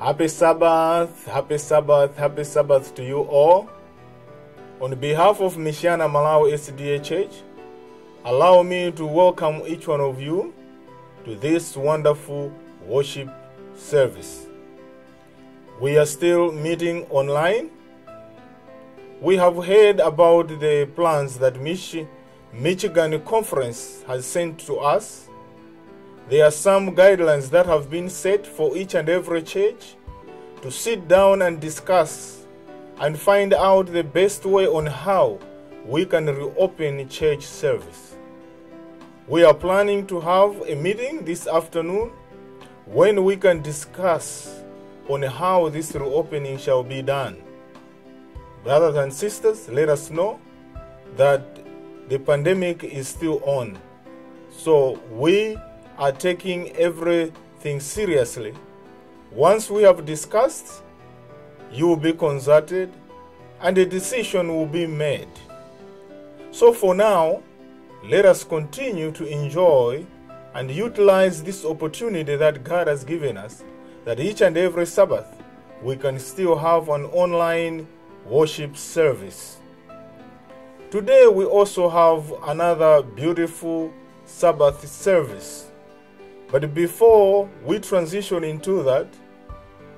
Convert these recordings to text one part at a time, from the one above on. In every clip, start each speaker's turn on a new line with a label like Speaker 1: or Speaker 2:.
Speaker 1: Happy Sabbath, happy Sabbath, happy Sabbath to you all. On behalf of Michiana Malawi SDA Church, allow me to welcome each one of you to this wonderful worship service. We are still meeting online. We have heard about the plans that Mich- Michigan Conference has sent to us. There are some guidelines that have been set for each and every church to sit down and discuss and find out the best way on how we can reopen church service. We are planning to have a meeting this afternoon when we can discuss on how this reopening shall be done. Brothers and sisters, let us know that the pandemic is still on. So we are taking everything seriously. Once we have discussed, you will be consulted and a decision will be made. So for now, let us continue to enjoy and utilize this opportunity that God has given us that each and every Sabbath we can still have an online worship service. Today we also have another beautiful Sabbath service. But before we transition into that,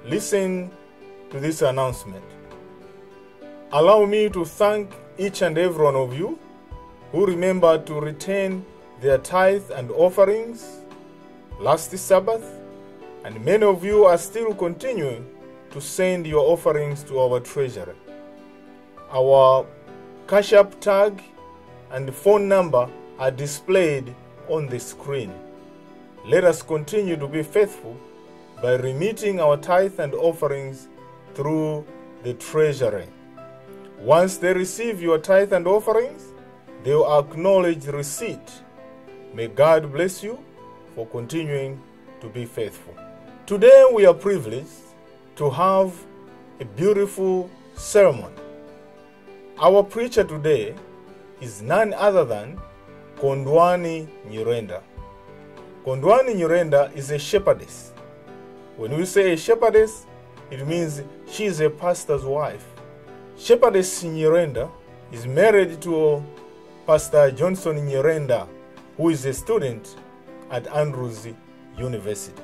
Speaker 1: listen to this announcement. Allow me to thank each and every one of you who remember to return their tithe and offerings last Sabbath, and many of you are still continuing to send your offerings to our treasury. Our Cash App tag and phone number are displayed on the screen. Let us continue to be faithful by remitting our tithe and offerings through the treasury. Once they receive your tithe and offerings, they will acknowledge receipt. May God bless you for continuing to be faithful. Today we are privileged to have a beautiful sermon. Our preacher today is none other than Kondwani Nyirenda. Kondwani Nyirenda is a shepherdess. When we say a shepherdess, it means she is a pastor's wife. Shepherdess Nyirenda is married to Pastor Johnson Nyirenda, who is a student at Andrews University.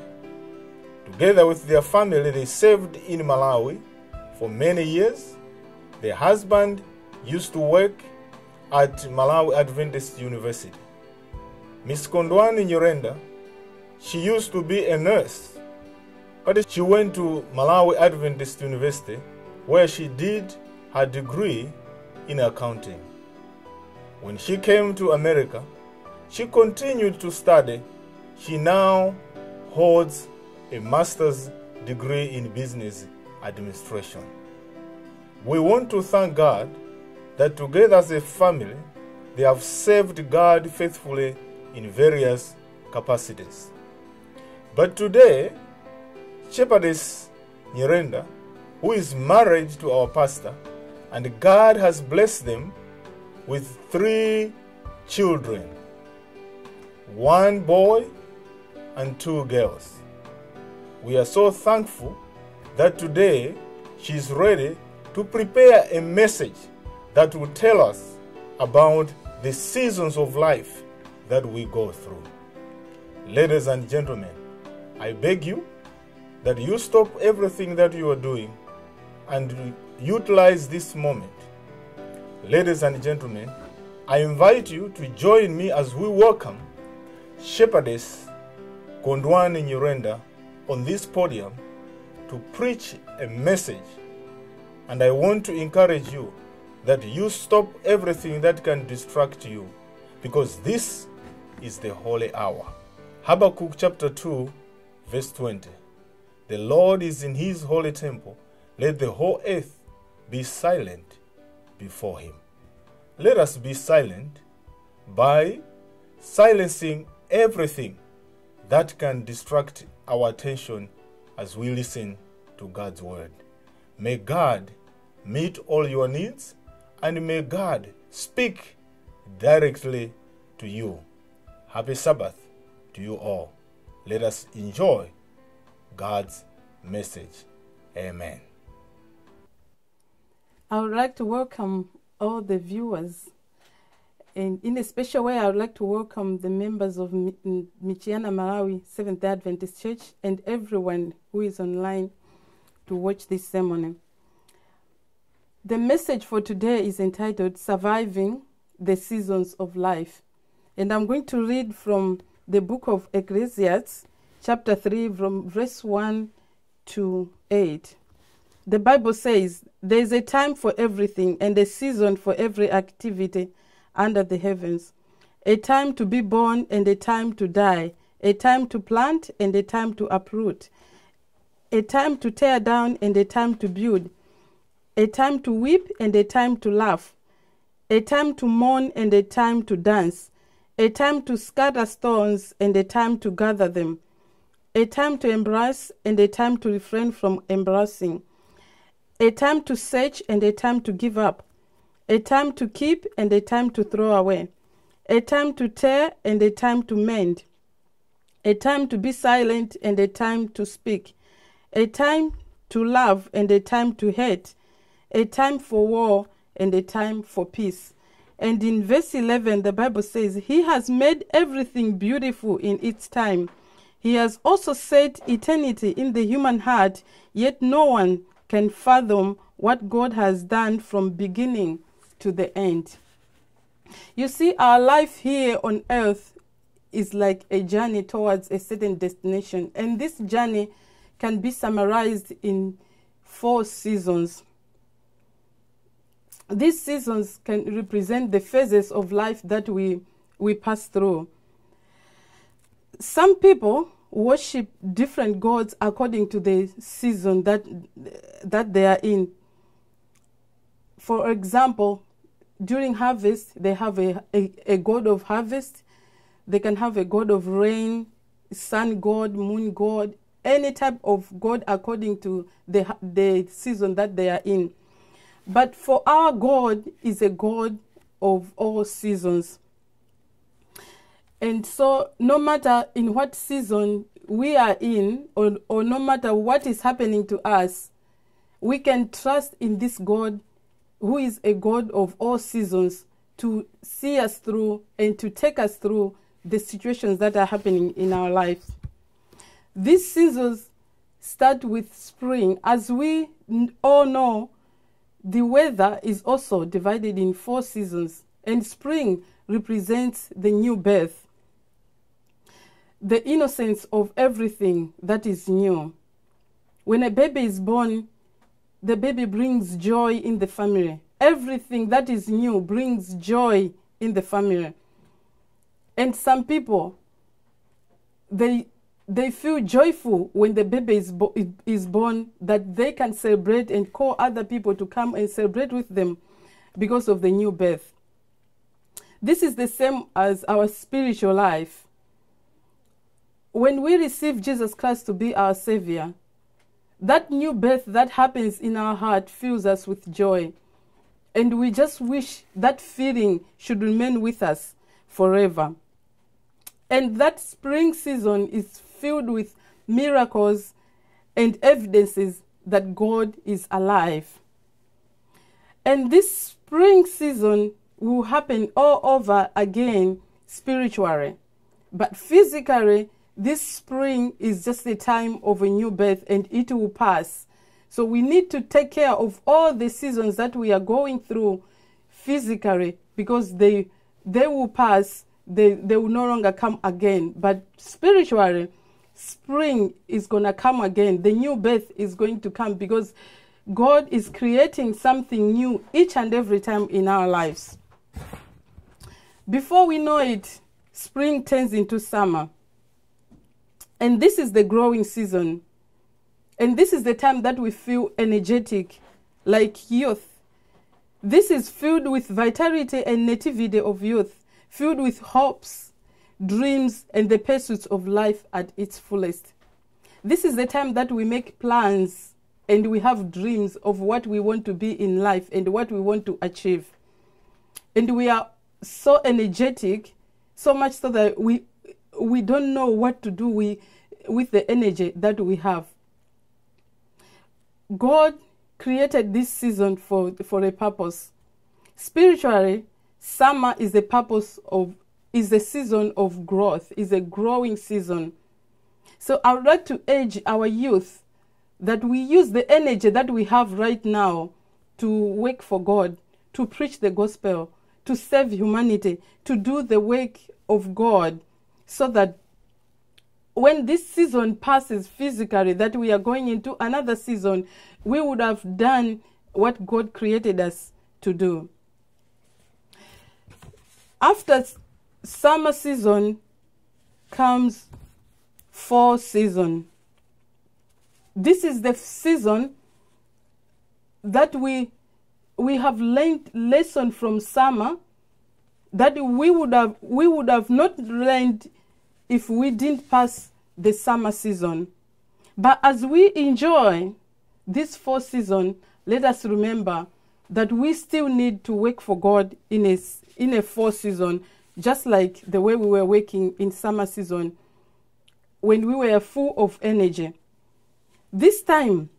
Speaker 1: Together with their family, they served in Malawi for many years. Their husband used to work at Malawi Adventist University. Miss Kondwani Nyirenda, she used to be a nurse, but she went to Malawi Adventist University where she did her degree in accounting. When she came to America, she continued to study. She now holds a master's degree in business administration. We want to thank God that together as a family, they have served God faithfully in various capacities. But today, Shepherdess Nyirenda, who is married to our pastor, and God has blessed them with three children one boy and two girls. We are so thankful that today she is ready to prepare a message that will tell us about the seasons of life that we go through. Ladies and gentlemen, I beg you that you stop everything that you are doing and utilize this moment. Ladies and gentlemen, I invite you to join me as we welcome Shepherdess Kondwani Nyirenda on this podium to preach a message. And I want to encourage you that you stop everything that can distract you because this is the holy hour. Habakkuk chapter 2, verse 20. The Lord is in his holy temple. Let the whole earth be silent before him. Let us be silent by silencing everything that can distract our attention as we listen to God's word. May God meet all your needs and may God speak directly to you. Happy Sabbath to you all. Let us enjoy God's message. Amen.
Speaker 2: I would like to welcome all the viewers. And in a special way, I would like to welcome the members of Mi- Michiana Malawi Seventh day Adventist Church and everyone who is online to watch this ceremony. The message for today is entitled Surviving the Seasons of Life. And I'm going to read from the book of Ecclesiastes, chapter 3, from verse 1 to 8. The Bible says, There is a time for everything and a season for every activity under the heavens, a time to be born and a time to die, a time to plant and a time to uproot, a time to tear down and a time to build, a time to weep and a time to laugh, a time to mourn and a time to dance, a time to scatter stones and a time to gather them, a time to embrace and a time to refrain from embracing, a time to search and a time to give up, a time to keep and a time to throw away, a time to tear and a time to mend, a time to be silent and a time to speak, a time to love and a time to hate, a time for war and a time for peace. And in verse 11, the Bible says, He has made everything beautiful in its time. He has also set eternity in the human heart, yet no one can fathom what God has done from beginning to the end. You see, our life here on earth is like a journey towards a certain destination, and this journey can be summarized in four seasons. These seasons can represent the phases of life that we, we pass through. Some people worship different gods according to the season that that they are in. For example, during harvest, they have a, a, a god of harvest. They can have a god of rain, sun god, moon god, any type of god according to the the season that they are in. But for our God is a God of all seasons. And so, no matter in what season we are in, or, or no matter what is happening to us, we can trust in this God who is a God of all seasons to see us through and to take us through the situations that are happening in our lives. These seasons start with spring. As we all know, the weather is also divided in four seasons, and spring represents the new birth the innocence of everything that is new. When a baby is born, the baby brings joy in the family. Everything that is new brings joy in the family. And some people, they they feel joyful when the baby is, bo- is born that they can celebrate and call other people to come and celebrate with them because of the new birth. This is the same as our spiritual life when we receive Jesus Christ to be our Savior, that new birth that happens in our heart fills us with joy. And we just wish that feeling should remain with us forever. And that spring season is filled with miracles and evidences that God is alive. And this spring season will happen all over again spiritually. But physically, this spring is just a time of a new birth and it will pass. So we need to take care of all the seasons that we are going through physically because they they will pass, they, they will no longer come again. But spiritually, spring is gonna come again. The new birth is going to come because God is creating something new each and every time in our lives. Before we know it, spring turns into summer. And this is the growing season. And this is the time that we feel energetic, like youth. This is filled with vitality and nativity of youth, filled with hopes, dreams, and the pursuits of life at its fullest. This is the time that we make plans and we have dreams of what we want to be in life and what we want to achieve. And we are so energetic, so much so that we we don't know what to do we, with the energy that we have. God created this season for, for a purpose. Spiritually, summer is the purpose of is a season of growth, is a growing season. So I would like to urge our youth that we use the energy that we have right now to work for God, to preach the gospel, to serve humanity, to do the work of God, so that when this season passes physically, that we are going into another season, we would have done what God created us to do. After summer season comes fall season. This is the season that we we have learned lesson from summer that we would have we would have not learned if we didn't pass the summer season. But as we enjoy this fall season, let us remember that we still need to work for God in a in a fall season, just like the way we were working in summer season when we were full of energy. This time,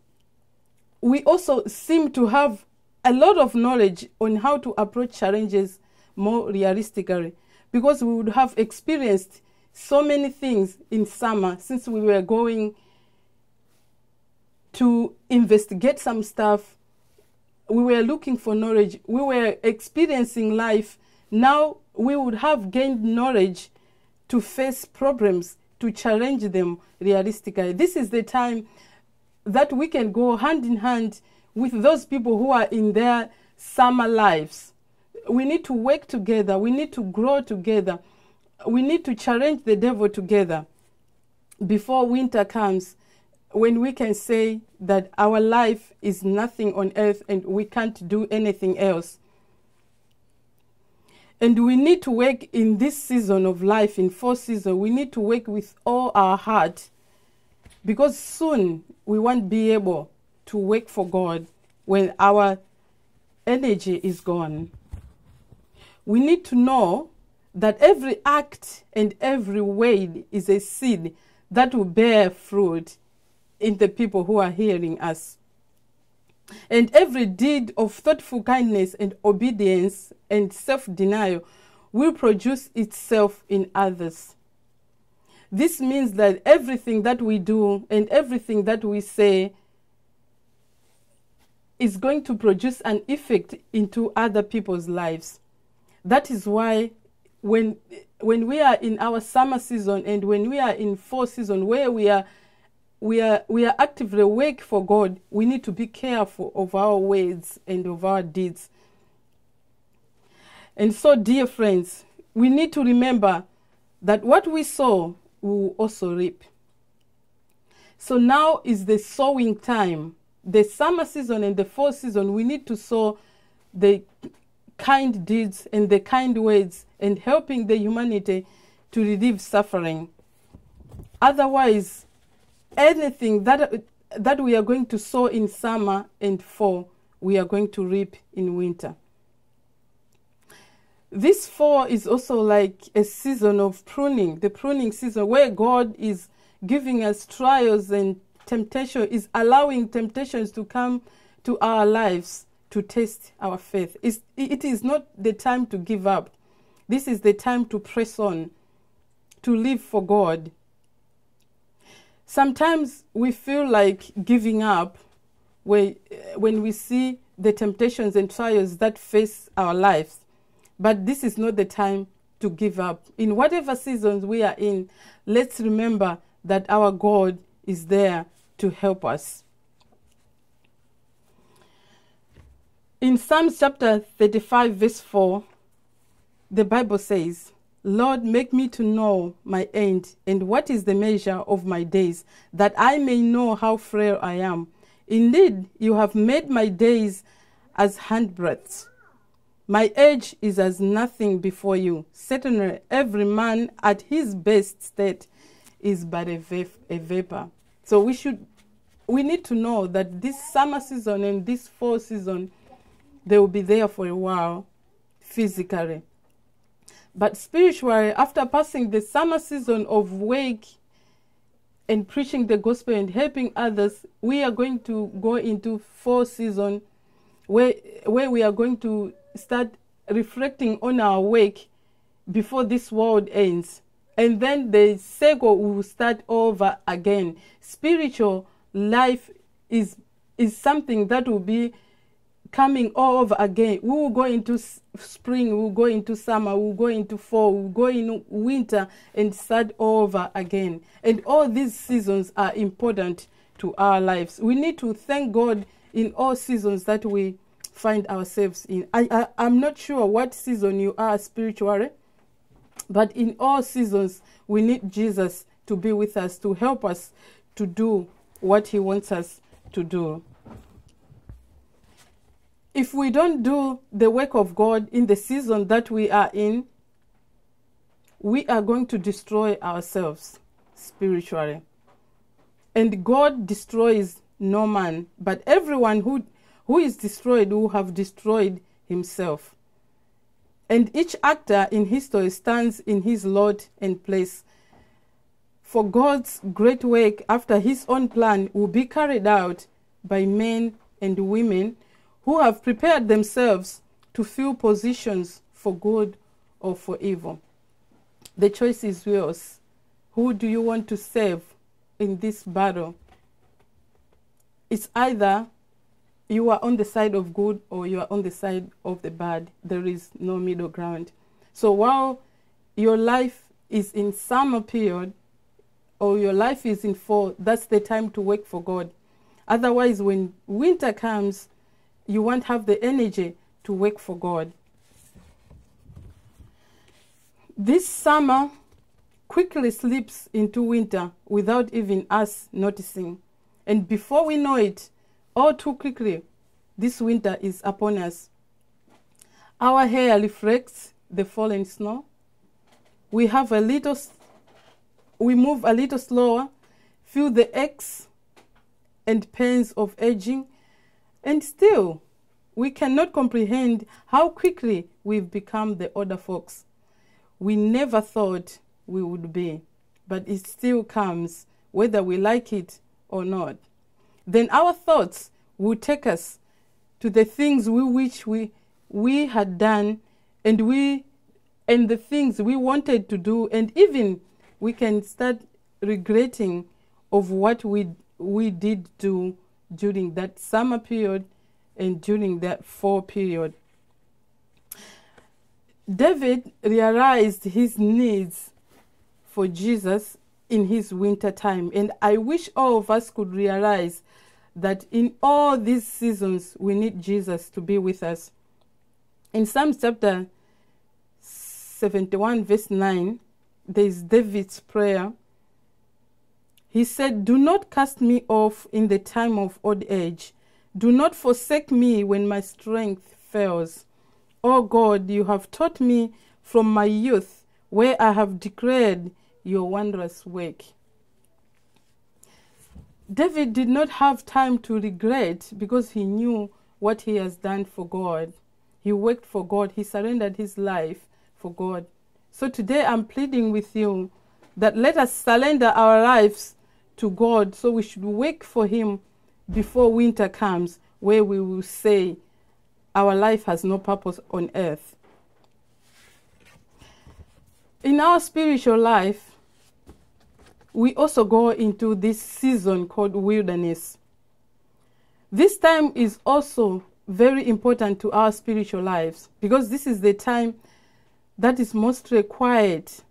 Speaker 2: we also seem to have a lot of knowledge on how to approach challenges more realistically because we would have experienced so many things in summer since we were going to investigate some stuff. We were looking for knowledge. We were experiencing life. Now we would have gained knowledge to face problems, to challenge them realistically. This is the time that we can go hand in hand with those people who are in their summer lives. We need to work together. We need to grow together. We need to challenge the devil together before winter comes when we can say that our life is nothing on earth and we can't do anything else. And we need to work in this season of life, in four season, we need to work with all our heart because soon we won't be able to work for God when our energy is gone. We need to know that every act and every word is a seed that will bear fruit in the people who are hearing us. And every deed of thoughtful kindness and obedience and self denial will produce itself in others. This means that everything that we do and everything that we say is going to produce an effect into other people's lives. That is why when when we are in our summer season and when we are in fall season where we are we are we are actively work for God, we need to be careful of our words and of our deeds. And so, dear friends, we need to remember that what we sow, we will also reap. So now is the sowing time. The summer season and the fall season, we need to sow the kind deeds and the kind words and helping the humanity to relieve suffering. Otherwise, anything that that we are going to sow in summer and fall, we are going to reap in winter. This fall is also like a season of pruning, the pruning season where God is giving us trials and temptation, is allowing temptations to come to our lives to test our faith. It's, it is not the time to give up. This is the time to press on, to live for God. Sometimes we feel like giving up when, we see the temptations and trials that face our lives. But this is not the time to give up. In whatever seasons we are in, let's remember that our God is there to help us. In Psalms chapter 35, verse 4, the Bible says, Lord, make me to know my end and what is the measure of my days, that I may know how frail I am. Indeed, you have made my days as handbreadths. My age is as nothing before you. Certainly, every man at his best state is but a, a vapor. So we should, we need to know that this summer season and this fall season, they will be there for a while, physically. But spiritually, after passing the summer season of work and preaching the gospel and helping others, we are going to go into four season where where we are going to start reflecting on our work before this world ends. And then the cycle will start over again. Spiritual life is is something that will be coming all over again. We will go into spring, we will go into summer, we will go into fall, we will go into winter and start over again. And all these seasons are important to our lives. We need to thank God in all seasons that we find ourselves in. I, I, I'm not sure what season you are spiritually, but in all seasons, we need Jesus to be with us, to help us to do what He wants us to do if we don't do the work of God in the season that we are in, we are going to destroy ourselves spiritually. And God destroys no man, but everyone who, who is destroyed will have destroyed himself. And each actor in history stands in his lot and place. For God's great work after his own plan will be carried out by men and women who have prepared themselves to fill positions for good or for evil. The choice is yours. Who do you want to serve in this battle? It's either you are on the side of good or you are on the side of the bad. There is no middle ground. So while your life is in summer period or your life is in fall, that's the time to work for God. Otherwise, when winter comes, you won't have the energy to work for God. This summer quickly slips into winter without even us noticing. And before we know it, all too quickly, this winter is upon us. Our hair reflects the fallen snow. We have a little, we move a little slower, feel the aches and pains of aging, and still we cannot comprehend how quickly we've become the other folks. We never thought we would be, but it still comes, whether we like it or not. Then our thoughts will take us to the things we wish we, we had done and we and the things we wanted to do and even we can start regretting of what we we did do during that summer period and during that fall period. David realized his needs for Jesus in his winter time, and I wish all of us could realize that in all these seasons we need Jesus to be with us. In Psalm chapter 71, verse 9, there is David's prayer. He said, Do not cast me off in the time of old age. Do not forsake me when my strength fails. O God, you have taught me from my youth, where I have declared your wondrous work. David did not have time to regret because he knew what he has done for God. He worked for God, he surrendered his life for God. So today I'm pleading with you that let us surrender our lives to God so we should work for Him before winter comes, where we will say, Our life has no purpose on earth. In our spiritual life, we also go into this season called wilderness. This time is also very important to our spiritual lives because this is the time that is most quiet,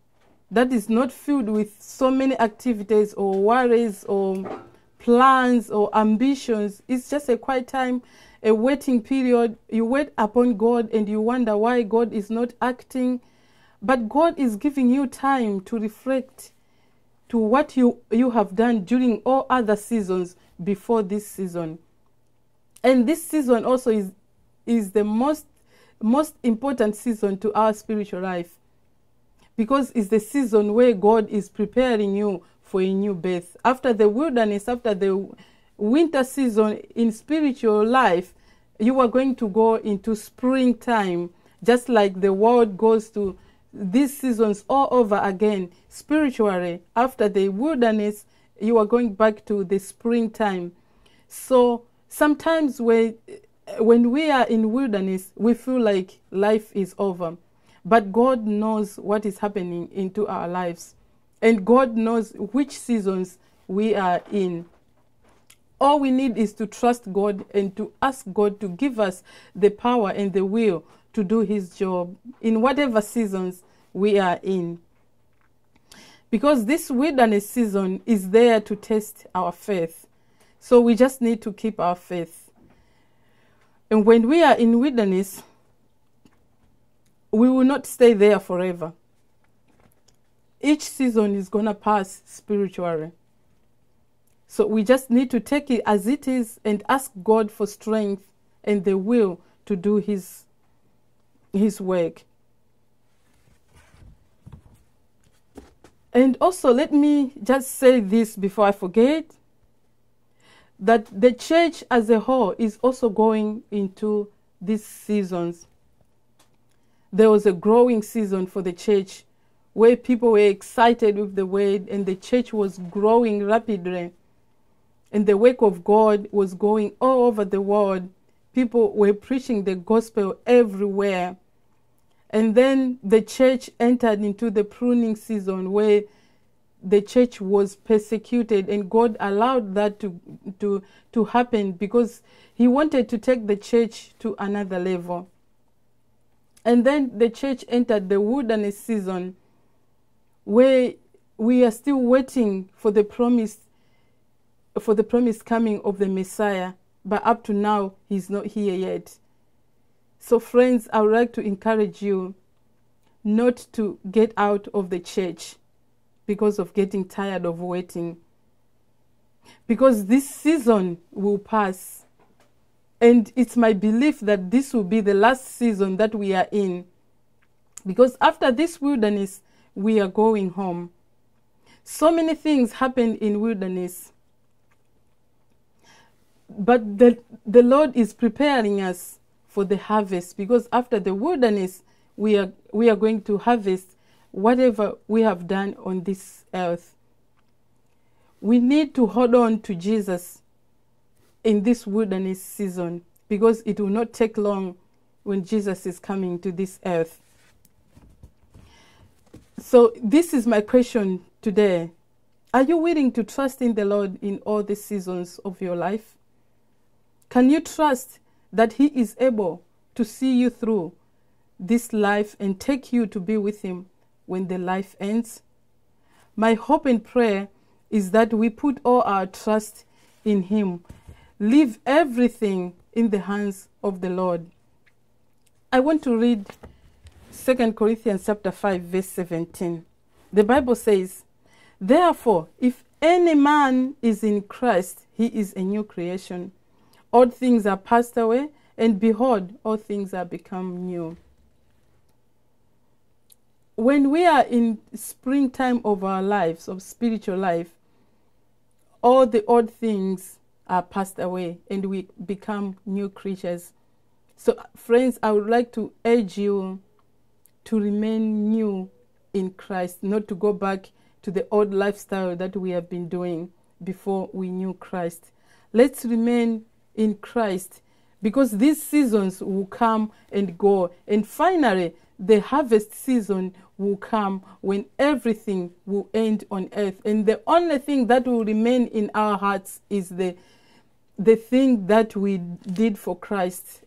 Speaker 2: that is not filled with so many activities or worries or plans or ambitions. It's just a quiet time, a waiting period. You wait upon God and you wonder why God is not acting. But God is giving you time to reflect to what you, you have done during all other seasons before this season. And this season also is, is the most, most important season to our spiritual life because it's the season where God is preparing you for a new birth. After the wilderness, after the winter season in spiritual life, you are going to go into springtime, just like the world goes to these seasons all over again spiritually after the wilderness you are going back to the springtime. So sometimes when when we are in wilderness, we feel like life is over. But God knows what is happening into our lives. And God knows which seasons we are in. All we need is to trust God and to ask God to give us the power and the will to do His job in whatever seasons we are in. Because this wilderness season is there to test our faith. So we just need to keep our faith. And when we are in wilderness, we will not stay there forever. Each season is going to pass spiritually. So we just need to take it as it is and ask God for strength and the will to do his his work. And also let me just say this before I forget that the church as a whole is also going into these seasons. There was a growing season for the church where people were excited with the word and the church was growing rapidly and the work of God was going all over the world. People were preaching the gospel everywhere. And then the church entered into the pruning season where the church was persecuted and God allowed that to to to happen because he wanted to take the church to another level. And then the church entered the wilderness season where we are still waiting for the promise for the promised coming of the Messiah, but up to now he's not here yet. So friends, I would like to encourage you not to get out of the church because of getting tired of waiting. Because this season will pass. And it's my belief that this will be the last season that we are in. Because after this wilderness, we are going home. So many things happen in wilderness. But the, the Lord is preparing us for the harvest because after the wilderness, we are, we are going to harvest whatever we have done on this earth. We need to hold on to Jesus in this wilderness season because it will not take long when Jesus is coming to this earth. So, this is my question today. Are you willing to trust in the Lord in all the seasons of your life? Can you trust that He is able to see you through this life and take you to be with Him when the life ends? My hope and prayer is that we put all our trust in Him, leave everything in the hands of the Lord. I want to read 2 Corinthians chapter 5 verse 17. The Bible says, "Therefore, if any man is in Christ, he is a new creation. All things are passed away, and behold, all things are become new." When we are in springtime of our lives, of spiritual life, all the old things are passed away and we become new creatures. So, friends, I would like to urge you to remain new in Christ, not to go back to the old lifestyle that we have been doing before we knew Christ. Let's remain in Christ because these seasons will come and go. And finally, the harvest season will come when everything will end on earth. And the only thing that will remain in our hearts is the, the thing that we did for Christ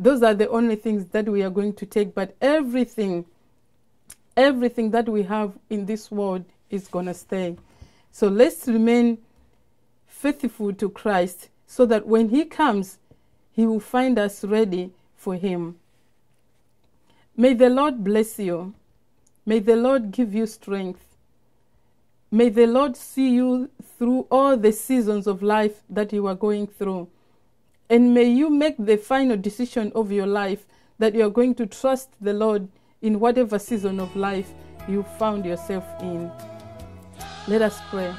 Speaker 2: those are the only things that we are going to take. But everything, everything that we have in this world is going to stay. So let's remain faithful to Christ so that when He comes, He will find us ready for Him. May the Lord bless you. May the Lord give you strength. May the Lord see you through all the seasons of life that you are going through. And may you make the final decision of your life that you are going to trust the Lord in whatever season of life you found yourself in. Let us pray.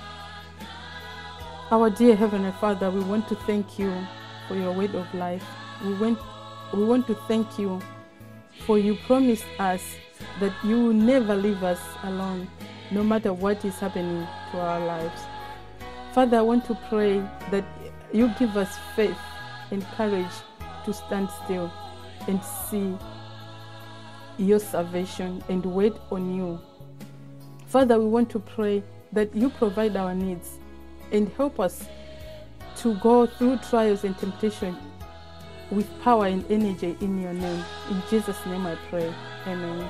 Speaker 2: Our dear Heavenly Father, we want to thank you for your word of life. We want, we want to thank you for you promised us that you will never leave us alone, no matter what is happening to our lives. Father, I want to pray that you give us faith and courage to stand still and see your salvation and wait on you. Father, we want to pray that you provide our needs and help us to go through trials and temptation with power and energy in your name. In Jesus' name I pray. Amen.